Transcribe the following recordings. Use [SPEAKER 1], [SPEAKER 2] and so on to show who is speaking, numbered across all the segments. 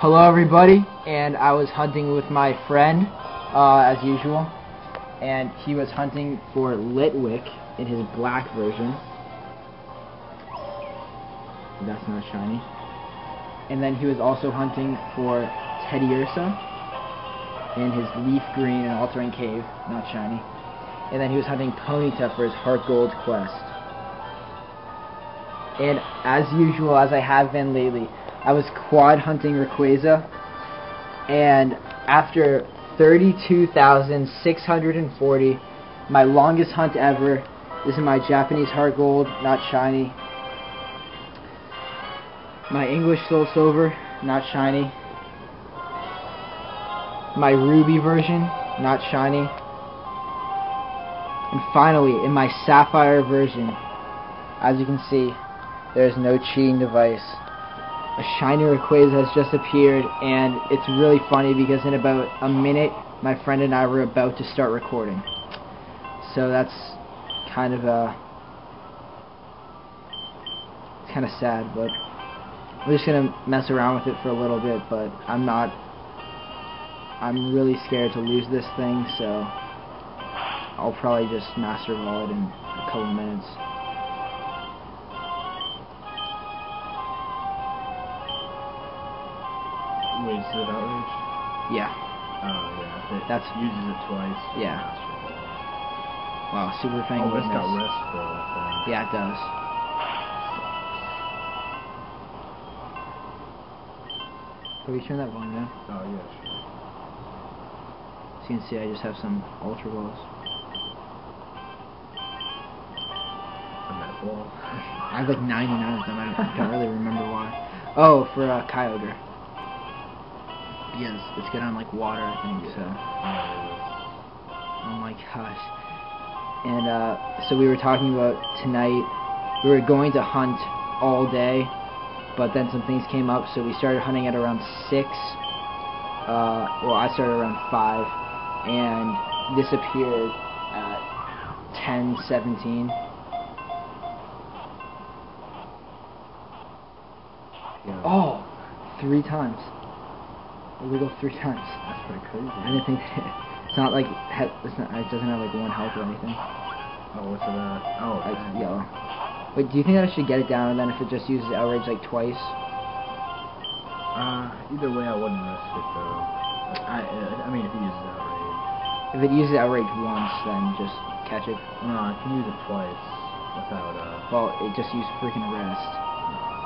[SPEAKER 1] Hello everybody, and I was hunting with my friend, uh, as usual, and he was hunting for Litwick in his black version. That's not shiny. And then he was also hunting for Teddiursa in his leaf green and altering cave, not shiny. And then he was hunting Ponyta for his Heart Gold quest. And as usual, as I have been lately, I was quad hunting Rayquaza, and after 32,640, my longest hunt ever, this is my Japanese Heart Gold, not shiny. My English Soul Silver, not shiny. My Ruby version, not shiny. And finally, in my Sapphire version, as you can see, there's no cheating device a shiny Rayquaza has just appeared, and it's really funny because in about a minute, my friend and I were about to start recording. So that's kind of a it's kind of sad, but I'm just gonna mess around with it for a little bit. But I'm not. I'm really scared to lose this thing, so I'll probably just master it in a couple minutes.
[SPEAKER 2] Outrage?
[SPEAKER 1] Yeah.
[SPEAKER 2] Oh, yeah. It
[SPEAKER 1] That's
[SPEAKER 2] uses it twice.
[SPEAKER 1] Yeah. Wow, Super Fang
[SPEAKER 2] Oh, got restful, I.
[SPEAKER 1] Yeah, it does. Can we turn that volume down?
[SPEAKER 2] Oh, yeah, sure.
[SPEAKER 1] So you can see I just have some Ultra Balls.
[SPEAKER 2] A net ball.
[SPEAKER 1] I have like 99 of them. I don't, don't really remember why. Oh, for uh, Kyogre. Yes, it's good on like water, I think. So. Oh my gosh. And uh, so we were talking about tonight. We were going to hunt all day, but then some things came up, so we started hunting at around six. Uh, well, I started around five, and disappeared at ten seventeen.
[SPEAKER 2] Yeah.
[SPEAKER 1] Oh, three times. We go three times.
[SPEAKER 2] That's pretty crazy.
[SPEAKER 1] I didn't think it's not like it's not, it doesn't have like one health or anything.
[SPEAKER 2] Oh, what's it at? Oh,
[SPEAKER 1] Like
[SPEAKER 2] man.
[SPEAKER 1] yellow. Wait, do you think that I should get it down and then if it just uses outrage like twice?
[SPEAKER 2] Uh, either way, I wouldn't risk it, though. I, uh, I mean, if it uses outrage.
[SPEAKER 1] If it uses outrage once, then just catch it.
[SPEAKER 2] No, I can use it twice without, uh...
[SPEAKER 1] Well, it just used freaking rest.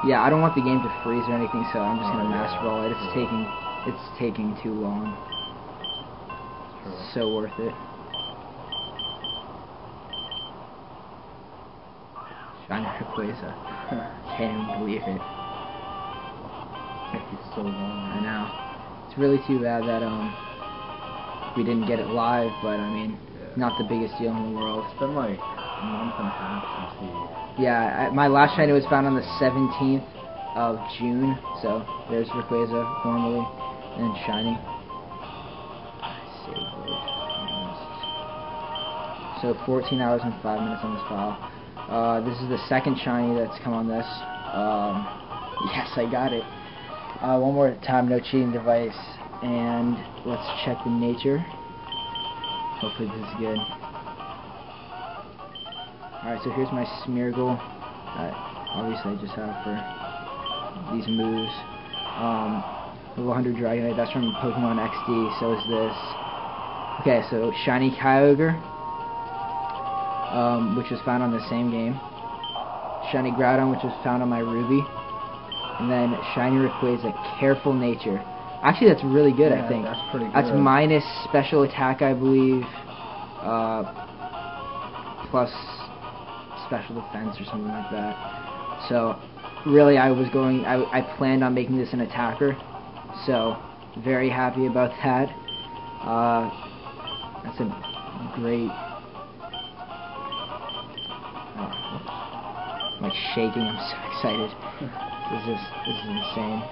[SPEAKER 1] Yeah, I don't want the game to freeze or anything, so I'm just
[SPEAKER 2] Oh,
[SPEAKER 1] gonna
[SPEAKER 2] yeah,
[SPEAKER 1] master ball it. It's
[SPEAKER 2] cool.
[SPEAKER 1] taking, it's taking too long.
[SPEAKER 2] True.
[SPEAKER 1] So worth it. Shiny Rayquaza. Can't even believe it.
[SPEAKER 2] You so long.
[SPEAKER 1] I know. It's really too bad that um we didn't get it live, but I mean,
[SPEAKER 2] Yeah.
[SPEAKER 1] not the biggest deal in the world.
[SPEAKER 2] It's been like a month and a half since the...
[SPEAKER 1] Yeah, I, my last shiny was found on the 17th of June, so there's Rayquaza normally and shiny. So 14 hours and 5 minutes on this file. Uh, this is the second shiny that's come on this. Um, yes, I got it. Uh, one more time, no cheating device. And let's check the nature. Hopefully this is good. Alright, so here's my Smeargle. Uh, obviously I just have for these moves. Um, level 100 Dragonite, that's from Pokemon XD, so is this. Okay, so Shiny Kyogre, um, which was found on the same game. Shiny Groudon, which was found on my Ruby. And then Shiny Rayquaza, Careful Nature. Actually, that's really good, I think.
[SPEAKER 2] That's pretty good.
[SPEAKER 1] That's minus special attack, I believe. Uh, plus special defense or something like that. So, really, I was going. I, I planned on making this an attacker. So, very happy about that. Uh, that's a great. Oh, I'm like shaking. I'm so excited. This is this is insane.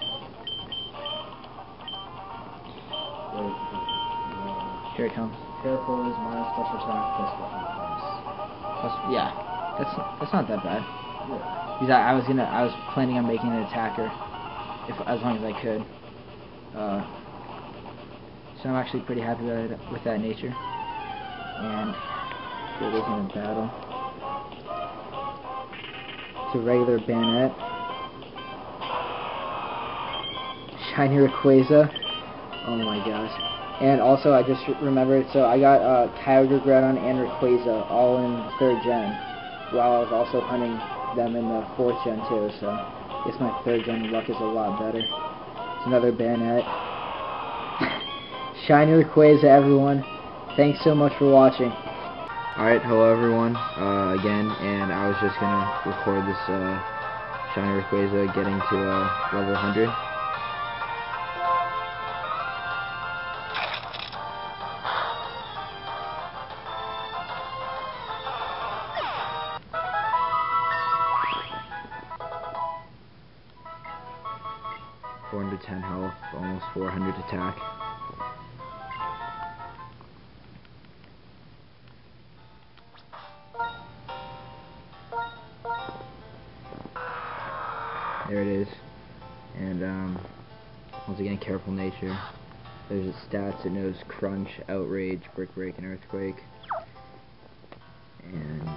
[SPEAKER 1] Here it comes.
[SPEAKER 2] Careful is minus special attack plus weapon defense.
[SPEAKER 1] Plus, yeah, that's that's not that bad.
[SPEAKER 2] Yeah.
[SPEAKER 1] Because I, I was gonna, I was planning on making an attacker, if as long as I could.
[SPEAKER 3] Uh, so I'm actually pretty happy with, with that nature. And it is in a battle. It's a regular bayonet. Shiny Rayquaza. Oh my gosh. And also, I just remembered, so I got uh, Kyogre, Groudon, and Rayquaza all in 3rd gen, while I was also hunting them in the 4th gen too, so I guess my 3rd gen luck is a lot better. Another bayonet. Shiny Rayquaza, everyone. Thanks so much for watching.
[SPEAKER 1] Alright, hello everyone, uh, again, and I was just gonna record this, uh, Shiny Rayquaza getting to, uh, level 100. Four hundred ten health, almost four hundred attack. There it is. And um, once again, careful nature. There's its stats. It knows crunch, outrage, brick break, and earthquake. And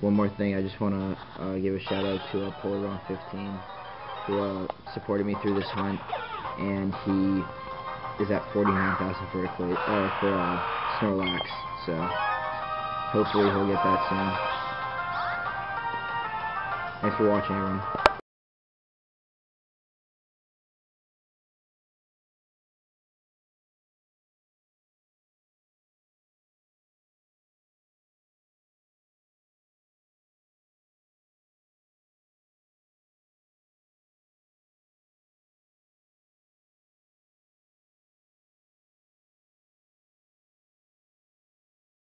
[SPEAKER 1] one more thing, I just want to uh, give a shout out to uh, Polar 15 who uh, supported me through this hunt, and he is at 49,000 for earthquake, uh, for uh, Snorlax. So hopefully he'll get that soon. Thanks for watching, everyone.